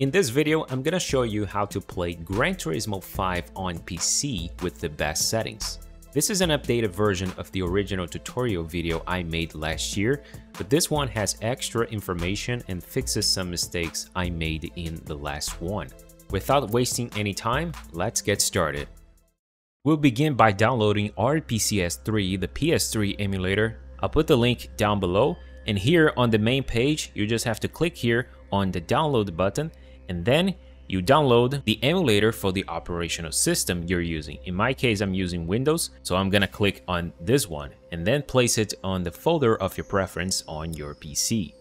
In this video, I'm gonna show you how to play Gran Turismo 5 on PC with the best settings. This is an updated version of the original tutorial video I made last year, but this one has extra information and fixes some mistakes I made in the last one. Without wasting any time, let's get started. We'll begin by downloading RPCS3, the PS3 emulator. I'll put the link down below, and here on the main page, you just have to click here on the download button and then you download the emulator for the operational system you're using. In my case, I'm using Windows, so I'm gonna click on this one and then place it on the folder of your preference on your PC.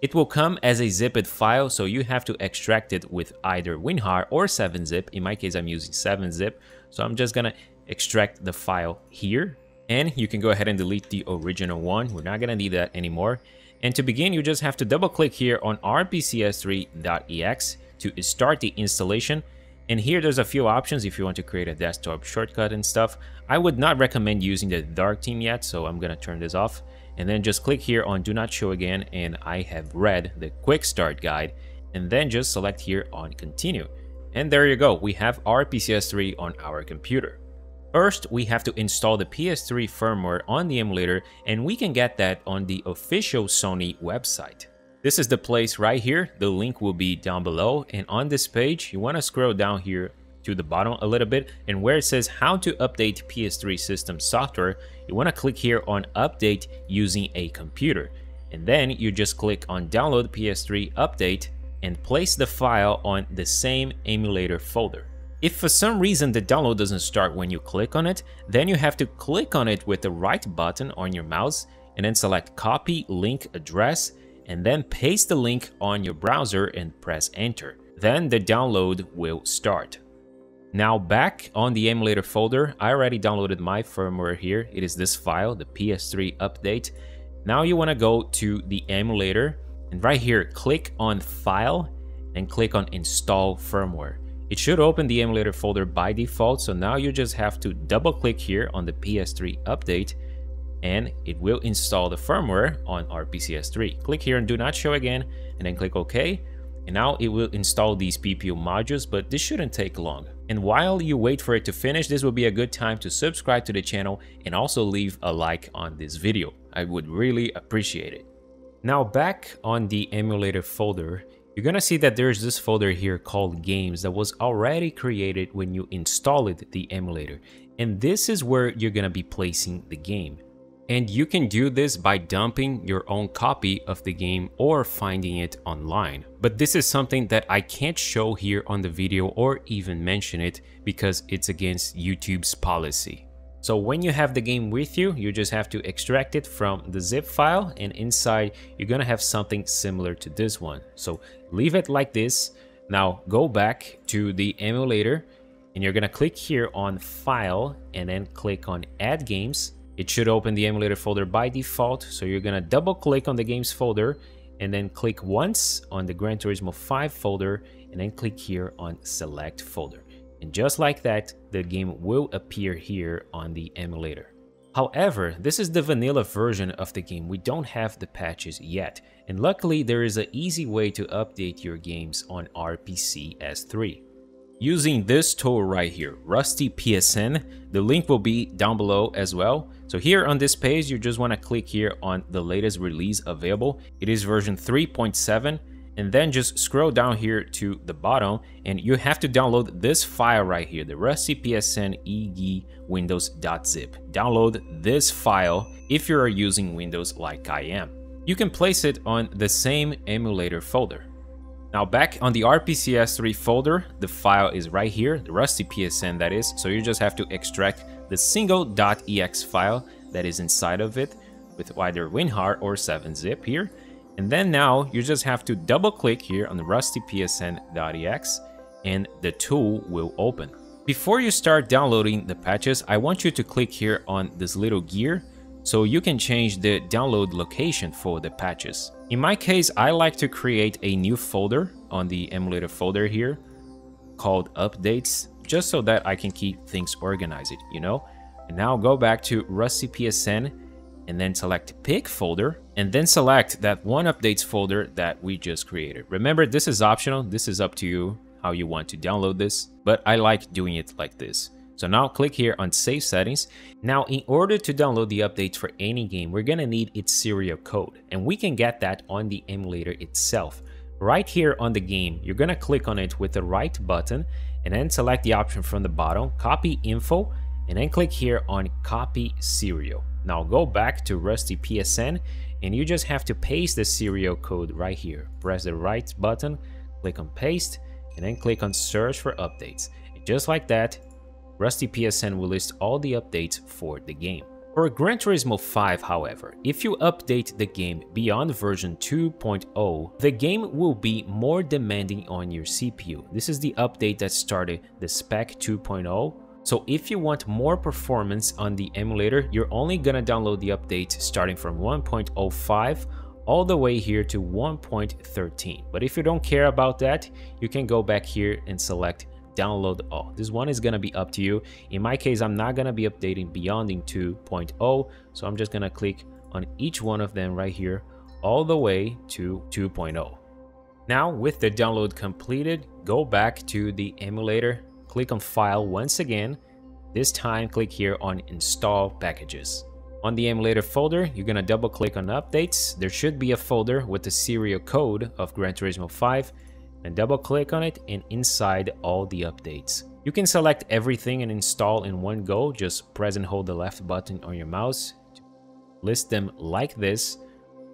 It will come as a zipped file, so you have to extract it with either WinRAR or 7-zip. In my case, I'm using 7-zip, so I'm just gonna extract the file here. And you can go ahead and delete the original one. We're not gonna need that anymore. And to begin, you just have to double click here on rpcs3.exe to start the installation. And here there's a few options if you want to create a desktop shortcut and stuff. I would not recommend using the dark theme yet, so I'm gonna turn this off. And then just click here on do not show again and I have read the quick start guide and then just select here on continue. And there you go, we have RPCS3 on our computer. First, we have to install the PS3 firmware on the emulator and we can get that on the official Sony website. This is the place right here, the link will be down below and on this page you want to scroll down here to the bottom a little bit and where it says how to update PS3 system software, you want to click here on update using a computer and then you just click on download PS3 update and place the file on the same emulator folder. If for some reason the download doesn't start when you click on it, then you have to click on it with the right button on your mouse and then select copy link address and then paste the link on your browser and press enter. Then the download will start. Now back on the emulator folder, I already downloaded my firmware here. It is this file, the PS3 update. Now you want to go to the emulator and right here click on file and click on install firmware. It should open the emulator folder by default, so now you just have to double click here on the PS3 update and it will install the firmware on RPCS3. Click here and do not show again and then click OK. And now it will install these PPU modules, but this shouldn't take long. And while you wait for it to finish, this will be a good time to subscribe to the channel and also leave a like on this video. I would really appreciate it. Now back on the emulator folder, you're gonna see that there's this folder here called games that was already created when you installed the emulator. And this is where you're gonna be placing the game. And you can do this by dumping your own copy of the game or finding it online. But this is something that I can't show here on the video or even mention it because it's against YouTube's policy. So when you have the game with you, you just have to extract it from the zip file and inside you're gonna have something similar to this one. So leave it like this. Now go back to the emulator and you're gonna click here on file and then click on add games. It should open the emulator folder by default. So you're gonna double click on the games folder and then click once on the Gran Turismo 5 folder and then click here on select folder. And just like that, the game will appear here on the emulator. However, this is the vanilla version of the game, we don't have the patches yet, and luckily there is an easy way to update your games on RPCS3. Using this tool right here, Rusty PSN, the link will be down below as well. So here on this page, you just want to click here on the latest release available. It is version 3.7 and then just scroll down here to the bottom and you have to download this file right here, the Rusty PSN EG Windows.zip. Download this file if you are using Windows like I am. You can place it on the same emulator folder. Now back on the RPCS3 folder, the file is right here, the Rusty PSN that is, so you just have to extract the single .exe file that is inside of it with either WinRAR or 7-zip here, and then now you just have to double click here on rustypsn.exe and the tool will open. Before you start downloading the patches, I want you to click here on this little gear so you can change the download location for the patches. In my case, I like to create a new folder on the emulator folder here called updates, just so that I can keep things organized, you know? And now go back to Rusty PSN and then select pick folder and then select that one updates folder that we just created. Remember, this is optional. This is up to you how you want to download this, but I like doing it like this. So now click here on save settings. Now, in order to download the updates for any game, we're gonna need its serial code and we can get that on the emulator itself. Right here on the game, you're gonna click on it with the right button and then select the option from the bottom, copy info, and then click here on copy serial. Now go back to Rusty PSN and you just have to paste the serial code right here. Press the right button, click on paste, and then click on search for updates. And just like that, Rusty PSN will list all the updates for the game. For Gran Turismo 5, however, if you update the game beyond version 2.0, the game will be more demanding on your CPU. This is the update that started the spec 2.0 so if you want more performance on the emulator, you're only gonna download the update starting from 1.05 all the way here to 1.13. But if you don't care about that, you can go back here and select download all. This one is gonna be up to you. In my case, I'm not gonna be updating beyond 2.0, so I'm just gonna click on each one of them right here all the way to 2.0. Now, with the download completed, go back to the emulator click on File once again. This time, click here on Install Packages. On the emulator folder, you're gonna double click on Updates. There should be a folder with the serial code of Gran Turismo 5 and double click on it and inside all the updates. You can select everything and install in one go, just press and hold the left button on your mouse list them like this.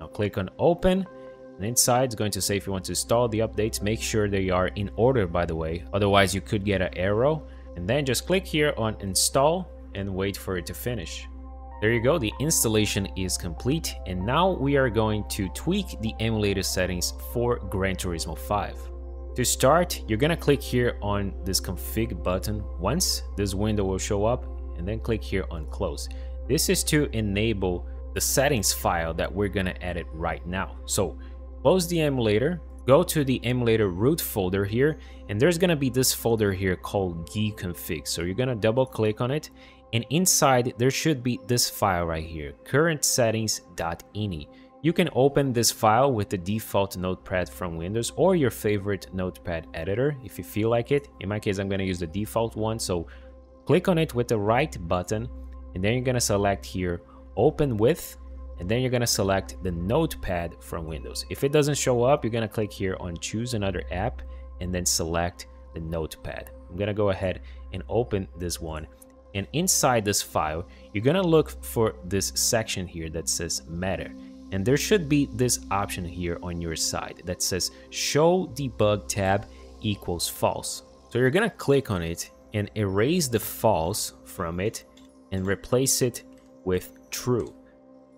Now click on open and inside it's going to say if you want to install the updates, make sure they are in order by the way, otherwise you could get an arrow. And then just click here on install and wait for it to finish. There you go, the installation is complete and now we are going to tweak the emulator settings for Gran Turismo 5. To start, you're gonna click here on this config button once, this window will show up and then click here on close. This is to enable the settings file that we're gonna edit right now. So Close the emulator, go to the emulator root folder here, and there's gonna be this folder here called gconfig. So you're gonna double click on it, and inside there should be this file right here, currentsettings.ini. You can open this file with the default notepad from Windows or your favorite notepad editor if you feel like it. In my case, I'm gonna use the default one. So click on it with the right button, and then you're gonna select here, open with, and then you're going to select the notepad from Windows. If it doesn't show up, you're going to click here on choose another app and then select the notepad. I'm going to go ahead and open this one. And inside this file, you're going to look for this section here that says Meta. And there should be this option here on your side that says show debug tab equals false. So you're going to click on it and erase the false from it and replace it with true.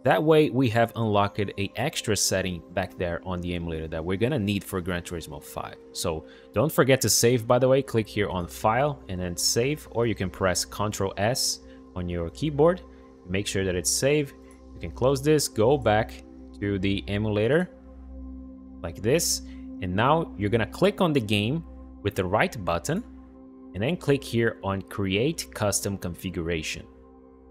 That way we have unlocked a extra setting back there on the emulator that we're gonna need for Gran Turismo 5. So don't forget to save by the way, click here on file and then save or you can press Ctrl S on your keyboard. Make sure that it's saved. You can close this, go back to the emulator like this and now you're gonna click on the game with the right button and then click here on create custom configuration.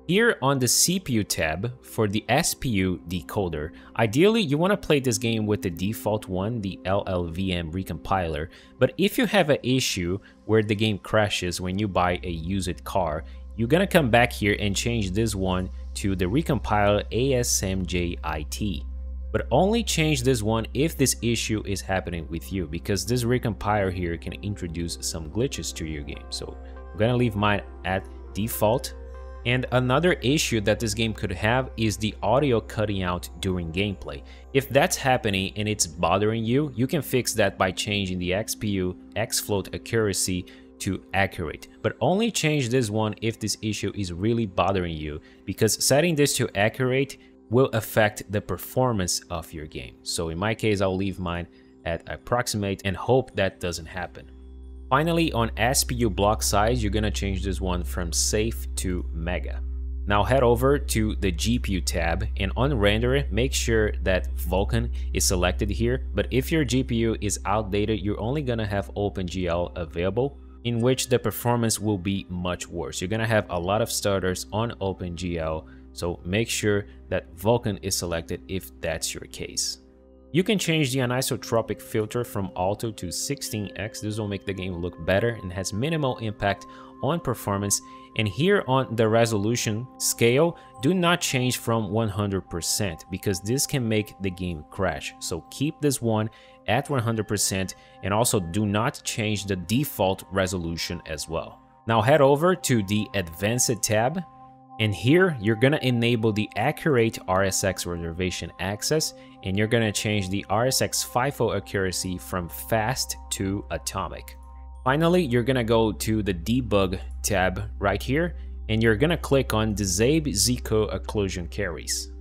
Here on the CPU tab for the SPU decoder, ideally you want to play this game with the default one, the LLVM recompiler, but if you have an issue where the game crashes when you buy a used car, you're gonna come back here and change this one to the recompiler ASMJIT. But only change this one if this issue is happening with you, because this recompiler here can introduce some glitches to your game. So I'm gonna leave mine at default and another issue that this game could have is the audio cutting out during gameplay. If that's happening and it's bothering you, you can fix that by changing the SPU XFloat accuracy to accurate, but only change this one if this issue is really bothering you, because setting this to accurate will affect the performance of your game. So in my case, I'll leave mine at approximate and hope that doesn't happen. Finally, on SPU block size, you're gonna change this one from safe to mega. Now head over to the GPU tab and on render, make sure that Vulkan is selected here. But if your GPU is outdated, you're only gonna have OpenGL available in which the performance will be much worse. You're gonna have a lot of starters on OpenGL. so make sure that Vulkan is selected if that's your case. You can change the anisotropic filter from auto to 16x. This will make the game look better and has minimal impact on performance. And here on the resolution scale, do not change from 100% because this can make the game crash. So keep this one at 100% and also do not change the default resolution as well. Now head over to the advanced tab and here you're gonna enable the accurate RSX reservation access and you're gonna change the RSX FIFO accuracy from fast to atomic. Finally, you're gonna go to the debug tab right here and you're gonna click on disable ZCull occlusion queries.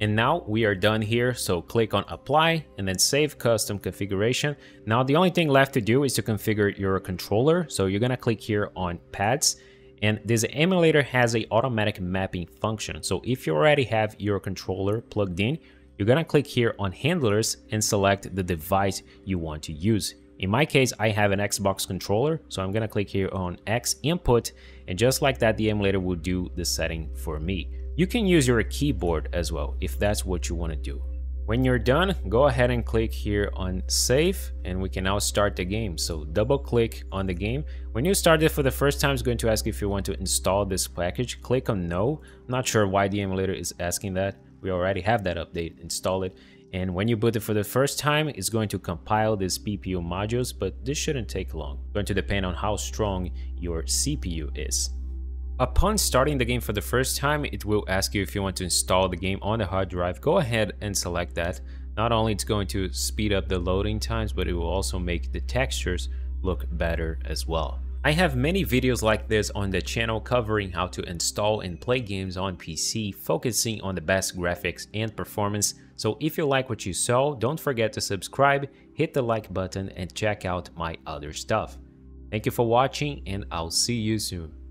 And now we are done here, so click on apply and then save custom configuration. Now the only thing left to do is to configure your controller. So you're gonna click here on pads and this emulator has a automatic mapping function. So if you already have your controller plugged in, you're gonna click here on handlers and select the device you want to use. In my case, I have an Xbox controller, so I'm gonna click here on XInput, and just like that, the emulator will do the setting for me. You can use your keyboard as well, if that's what you wanna do. When you're done, go ahead and click here on save and we can now start the game. So double click on the game. When you start it for the first time, it's going to ask if you want to install this package. Click on no. I'm not sure why the emulator is asking that. We already have that update, install it. And when you boot it for the first time, it's going to compile these PPU modules, but this shouldn't take long. It's going to depend on how strong your CPU is. Upon starting the game for the first time, it will ask you if you want to install the game on the hard drive. Go ahead and select that. Not only it's going to speed up the loading times, but it will also make the textures look better as well. I have many videos like this on the channel covering how to install and play games on PC, focusing on the best graphics and performance. So if you like what you saw, don't forget to subscribe, hit the like button and check out my other stuff. Thank you for watching and I'll see you soon.